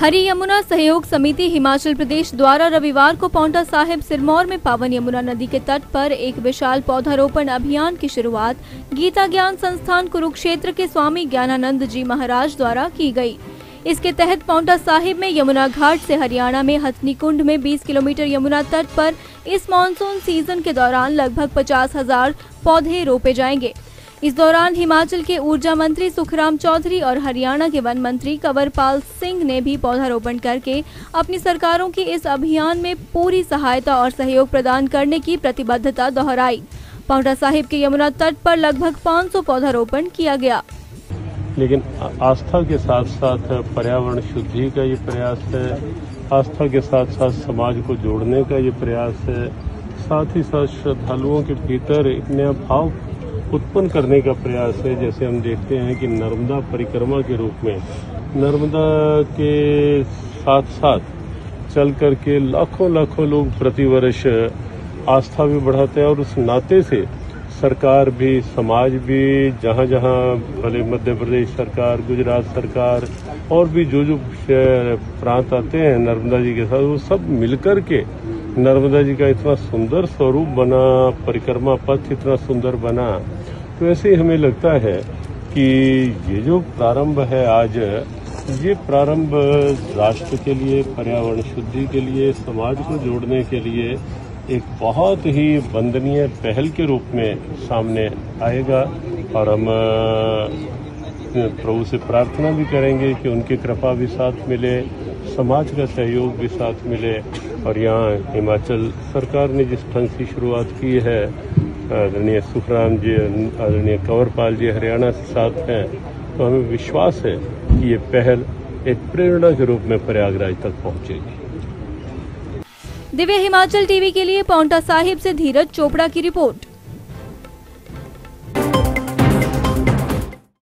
हरी यमुना सहयोग समिति हिमाचल प्रदेश द्वारा रविवार को पौंटा साहिब सिरमौर में पावन यमुना नदी के तट पर एक विशाल पौधारोपण अभियान की शुरुआत गीता ज्ञान संस्थान कुरुक्षेत्र के स्वामी ज्ञानानंद जी महाराज द्वारा की गई। इसके तहत पौंटा साहिब में यमुना घाट से हरियाणा में हथनी कुंड में 20 किलोमीटर यमुना तट पर इस मानसून सीज़न के दौरान लगभग पचास हज़ार पौधे रोपे जाएँगे इस दौरान हिमाचल के ऊर्जा मंत्री सुखराम चौधरी और हरियाणा के वन मंत्री कंवरपाल सिंह ने भी पौधारोपण करके अपनी सरकारों की इस अभियान में पूरी सहायता और सहयोग प्रदान करने की प्रतिबद्धता दोहराई। पाउंटा साहिब के यमुना तट पर लगभग 500 पौधारोपण किया गया। लेकिन आस्था के साथ साथ पर्यावरण शुद्धि का ये प्रयास है, आस्था के साथ साथ समाज को जोड़ने का ये प्रयास है, साथ ही साथ श्रद्धालुओं के भीतर एक नया भाव उत्पन्न करने का प्रयास है, जैसे हम देखते हैं कि नर्मदा परिक्रमा के रूप में, नर्मदा के साथ साथ चल करके लाखों लाखों लोग प्रतिवर्ष आस्था भी बढ़ाते हैं और उस नाते से सरकार भी, समाज भी जहाँ जहाँ भले मध्य प्रदेश सरकार, गुजरात सरकार और भी जो जो प्रांत आते हैं नर्मदा जी के साथ, वो सब मिलकर के नर्मदा जी का इतना सुंदर स्वरूप बना, परिक्रमा पथ इतना सुंदर बना। तो ऐसे हमें लगता है कि ये जो प्रारंभ है आज, ये प्रारंभ राष्ट्र के लिए, पर्यावरण शुद्धि के लिए, समाज को जोड़ने के लिए एक बहुत ही वंदनीय पहल के रूप में सामने आएगा और हम प्रभु से प्रार्थना भी करेंगे कि उनकी कृपा भी साथ मिले, समाज का सहयोग भी साथ मिले। और यहाँ हिमाचल सरकार ने जिस ढंग की शुरुआत की है आदरणीय सुखराम जी आदरणीय कंवरपाल जी हरियाणा से साथ हैं तो हमें विश्वास है कि ये पहल एक प्रेरणा के रूप में प्रयागराज तक पहुंचेगी। दिव्य हिमाचल टीवी के लिए पौंटा साहिब से धीरज चोपड़ा की रिपोर्ट।